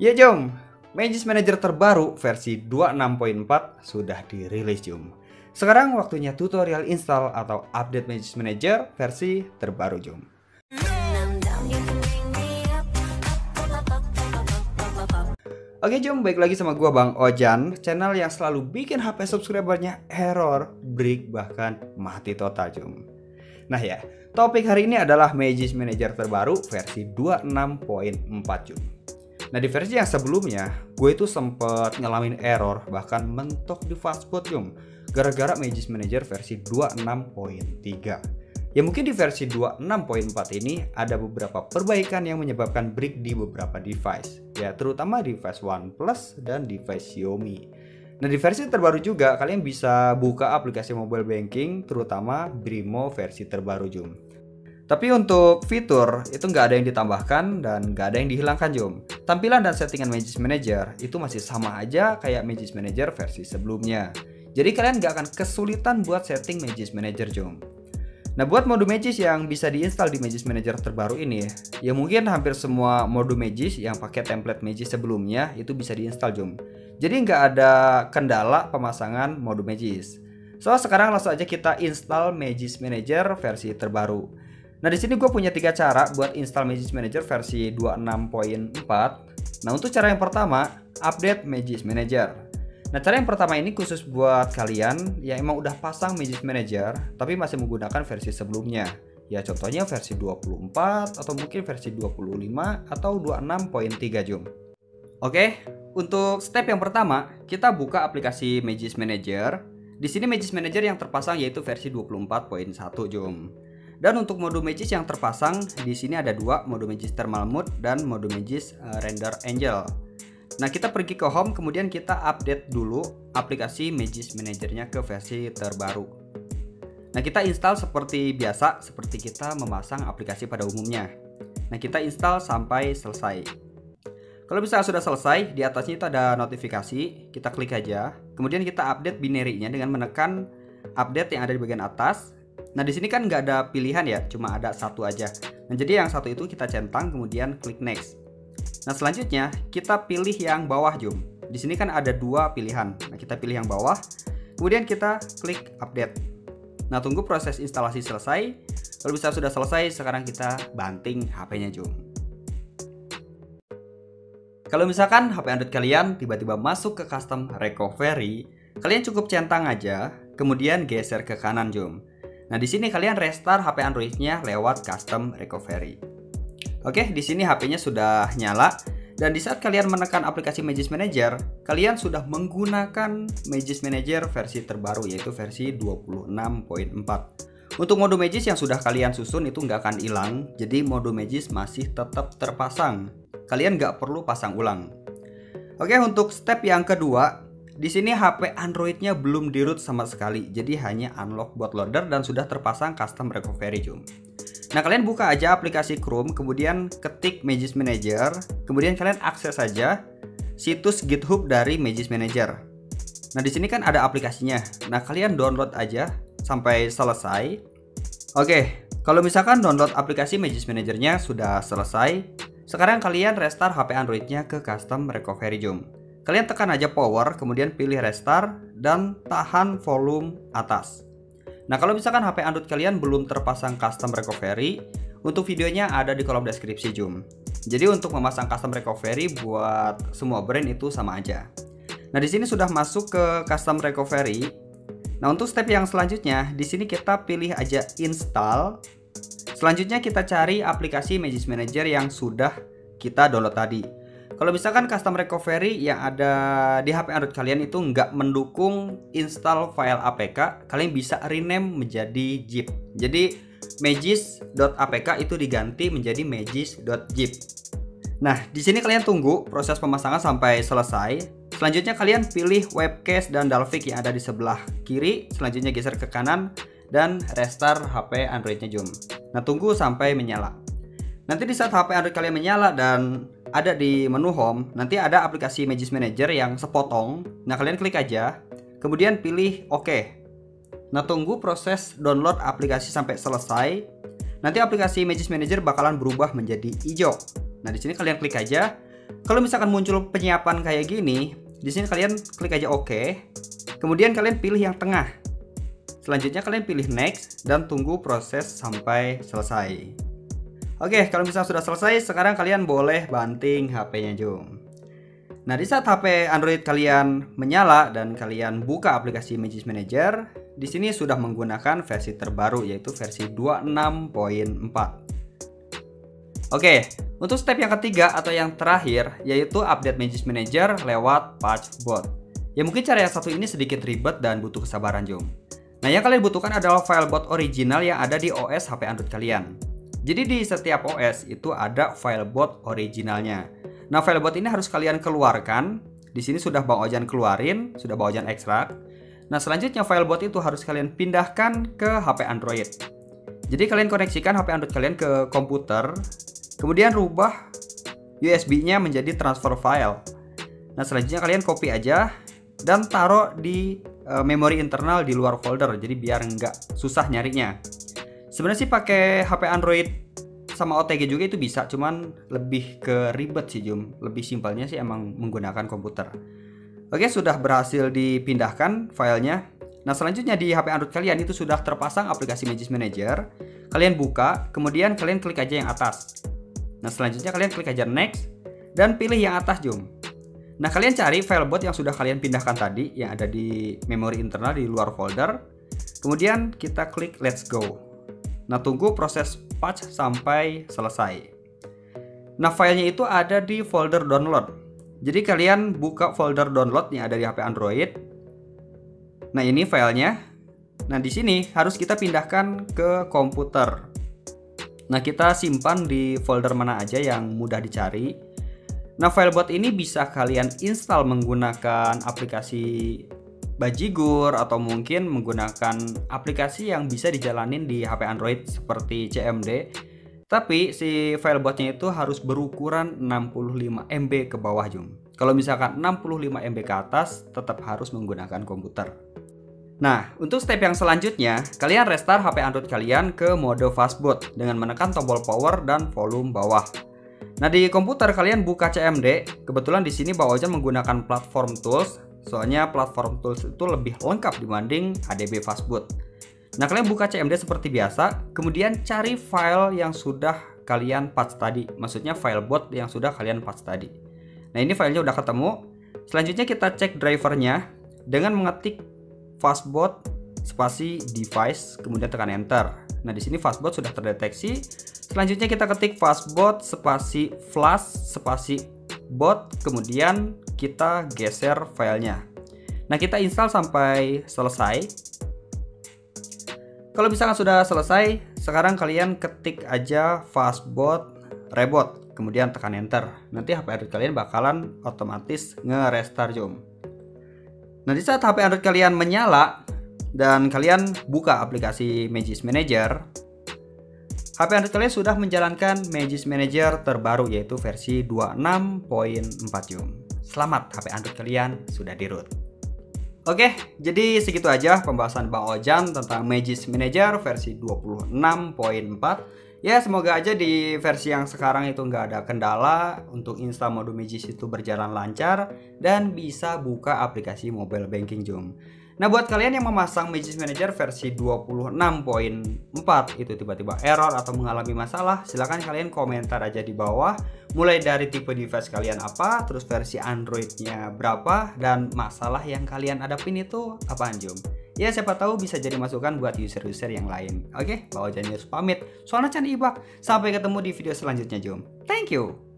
Ya Jom, Magis Manager terbaru versi 26.4 sudah dirilis Jom. Sekarang waktunya tutorial install atau update Magis Manager versi terbaru Jom. Oke Jom, baik lagi sama gua Bang Ojan, channel yang selalu bikin HP subscribernya error, break, bahkan mati total Jom. Nah ya, topik hari ini adalah Magis Manager terbaru versi 26.4 Jom. Nah di versi yang sebelumnya, gue itu sempet ngalamin error, bahkan mentok di fastboot Jom, gara-gara Magis Manager versi 26.3. Ya mungkin di versi 26.4 ini ada beberapa perbaikan yang menyebabkan break di beberapa device, ya terutama device OnePlus dan device Xiaomi. Nah di versi terbaru juga kalian bisa buka aplikasi mobile banking terutama Brimo versi terbaru Jum. Tapi untuk fitur itu nggak ada yang ditambahkan dan nggak ada yang dihilangkan Jum. Tampilan dan settingan Magis Manager itu masih sama aja kayak Magis Manager versi sebelumnya. Jadi kalian nggak akan kesulitan buat setting Magis Manager Jum. Nah buat mode Magis yang bisa diinstal di Magis Manager terbaru ini Ya mungkin hampir semua mode Magis yang pakai template Magis sebelumnya itu bisa diinstal Jom Jadi nggak ada kendala pemasangan mode Magis So sekarang langsung aja kita install Magis Manager versi terbaru Nah di sini gue punya tiga cara buat install Magis Manager versi 26.4 Nah untuk cara yang pertama update Magis Manager Nah, cara yang pertama ini khusus buat kalian yang emang udah pasang Magis Manager tapi masih menggunakan versi sebelumnya. Ya contohnya versi 24 atau mungkin versi 25 atau 26.3 Jum. Oke, untuk step yang pertama, kita buka aplikasi Magis Manager. Di sini Magis Manager yang terpasang yaitu versi 24.1 Jum. Dan untuk mode Magis yang terpasang di sini ada dua, mode Magis Thermal Mode dan mode Magis uh, Render Angel. Nah, kita pergi ke home, kemudian kita update dulu aplikasi Magis Managernya ke versi terbaru. Nah, kita install seperti biasa, seperti kita memasang aplikasi pada umumnya. Nah, kita install sampai selesai. Kalau misalnya sudah selesai, di atasnya itu ada notifikasi, kita klik aja. Kemudian kita update binary-nya dengan menekan update yang ada di bagian atas. Nah, di sini kan nggak ada pilihan ya, cuma ada satu aja. Nah, jadi yang satu itu kita centang, kemudian klik next. Nah selanjutnya kita pilih yang bawah Jum. Di sini kan ada dua pilihan. Nah kita pilih yang bawah, kemudian kita klik update. Nah tunggu proses instalasi selesai. Kalau bisa sudah selesai, sekarang kita banting HP-nya Jum. Kalau misalkan HP Android kalian tiba-tiba masuk ke custom recovery, kalian cukup centang aja, kemudian geser ke kanan Jum. Nah di sini kalian restart HP Android-nya lewat custom recovery. Oke, di sini HP-nya sudah nyala dan di saat kalian menekan aplikasi Magis Manager, kalian sudah menggunakan Magis Manager versi terbaru yaitu versi 26.4. Untuk mode Magis yang sudah kalian susun itu nggak akan hilang, jadi mode Magis masih tetap terpasang. Kalian nggak perlu pasang ulang. Oke, untuk step yang kedua, di sini HP Android-nya belum di root sama sekali, jadi hanya unlock bootloader dan sudah terpasang custom recovery zoom. Nah, kalian buka aja aplikasi Chrome, kemudian ketik Magis Manager, kemudian kalian akses saja situs GitHub dari Magis Manager. Nah, di sini kan ada aplikasinya. Nah, kalian download aja sampai selesai. Oke, kalau misalkan download aplikasi Magis Managernya sudah selesai, sekarang kalian restart HP Androidnya ke Custom Recovery Zoom. Kalian tekan aja power, kemudian pilih restart dan tahan volume atas. Nah kalau misalkan HP Android kalian belum terpasang custom recovery, untuk videonya ada di kolom deskripsi Zoom. Jadi untuk memasang custom recovery buat semua brand itu sama aja. Nah di sini sudah masuk ke custom recovery. Nah untuk step yang selanjutnya, di sini kita pilih aja install. Selanjutnya kita cari aplikasi Magis Manager yang sudah kita download tadi. Kalau misalkan custom recovery yang ada di HP Android kalian itu nggak mendukung install file APK, kalian bisa rename menjadi zip. Jadi magis.apk itu diganti menjadi magis.zip. Nah, di sini kalian tunggu proses pemasangan sampai selesai. Selanjutnya kalian pilih webcase dan Dalvik yang ada di sebelah kiri. Selanjutnya geser ke kanan dan restart HP Androidnya Zoom. Nah, tunggu sampai menyala. Nanti di saat HP Android kalian menyala dan ada di menu home, nanti ada aplikasi Magis Manager yang sepotong. Nah, kalian klik aja, kemudian pilih OK. Nah, tunggu proses download aplikasi sampai selesai. Nanti aplikasi Magis Manager bakalan berubah menjadi hijau. Nah, di sini kalian klik aja. Kalau misalkan muncul penyiapan kayak gini, di sini kalian klik aja OK. Kemudian kalian pilih yang tengah. Selanjutnya kalian pilih next dan tunggu proses sampai selesai. Oke, kalau misalnya sudah selesai, sekarang kalian boleh banting HP-nya Jum. Nah, di saat HP Android kalian menyala dan kalian buka aplikasi Magis Manager, di sini sudah menggunakan versi terbaru yaitu versi 26.4. Oke, untuk step yang ketiga atau yang terakhir yaitu update Magis Manager lewat Patchbot. Ya mungkin cara yang satu ini sedikit ribet dan butuh kesabaran Jom. Nah, yang kalian butuhkan adalah file bot original yang ada di OS HP Android kalian. Jadi di setiap OS itu ada file bot originalnya. Nah, file bot ini harus kalian keluarkan. Di sini sudah Bang Ojan keluarin, sudah Bang Ojan ekstrak. Nah, selanjutnya file bot itu harus kalian pindahkan ke HP Android. Jadi kalian koneksikan HP Android kalian ke komputer, kemudian rubah USB-nya menjadi transfer file. Nah, selanjutnya kalian copy aja dan taruh di uh, memori internal di luar folder. Jadi biar nggak susah nyarinya. Sebenarnya sih pakai HP Android sama OTG juga itu bisa, cuman lebih ke ribet sih Jum. Lebih simpelnya sih emang menggunakan komputer. Oke, sudah berhasil dipindahkan filenya. Nah, selanjutnya di HP Android kalian itu sudah terpasang aplikasi Magis Manager. Kalian buka, kemudian kalian klik aja yang atas. Nah, selanjutnya kalian klik aja next dan pilih yang atas Jum. Nah, kalian cari file bot yang sudah kalian pindahkan tadi yang ada di memori internal di luar folder. Kemudian kita klik let's go. Nah, tunggu proses patch sampai selesai. Nah, filenya itu ada di folder download. Jadi kalian buka folder download yang ada di HP Android. Nah, ini filenya. Nah, di sini harus kita pindahkan ke komputer. Nah, kita simpan di folder mana aja yang mudah dicari. Nah, filebot ini bisa kalian install menggunakan aplikasi bajigur atau mungkin menggunakan aplikasi yang bisa dijalanin di HP Android seperti CMD tapi si file botnya itu harus berukuran 65 MB ke bawah Jum. Kalau misalkan 65 MB ke atas tetap harus menggunakan komputer. Nah, untuk step yang selanjutnya, kalian restart HP Android kalian ke mode fastboot dengan menekan tombol power dan volume bawah. Nah, di komputer kalian buka CMD, kebetulan di sini Bang Ojan menggunakan platform tools Soalnya platform tools itu lebih lengkap dibanding ADB Fastboot. Nah, kalian buka CMD seperti biasa, kemudian cari file yang sudah kalian patch tadi. Maksudnya file bot yang sudah kalian patch tadi. Nah, ini filenya udah ketemu. Selanjutnya kita cek drivernya dengan mengetik fastbot spasi device kemudian tekan enter. Nah, di sini fastbot sudah terdeteksi. Selanjutnya kita ketik fastbot spasi flash spasi bot kemudian kita geser filenya. Nah, kita install sampai selesai. Kalau misalkan sudah selesai, sekarang kalian ketik aja fastbot rebot, kemudian tekan enter. Nanti HP Android kalian bakalan otomatis nge-restart Zoom. Nah, di saat HP Android kalian menyala dan kalian buka aplikasi Magis Manager, HP Android kalian sudah menjalankan Magis Manager terbaru yaitu versi 26.4 Zoom. Selamat HP Android kalian sudah di root. Oke, jadi segitu aja pembahasan Bang Ojan tentang Magis Manager versi 26.4. Ya, semoga aja di versi yang sekarang itu nggak ada kendala untuk install mode Magis itu berjalan lancar dan bisa buka aplikasi mobile banking Zoom. Nah buat kalian yang memasang Magis Manager versi 26.4 itu tiba-tiba error atau mengalami masalah silahkan kalian komentar aja di bawah. Mulai dari tipe device kalian apa terus versi Androidnya berapa dan masalah yang kalian hadapin itu apa Jom ya siapa tahu bisa jadi masukan buat user-user yang lain. Oke bawa Janius pamit. Soalnya Chan Ibak. Sampai ketemu di video selanjutnya Jom thank you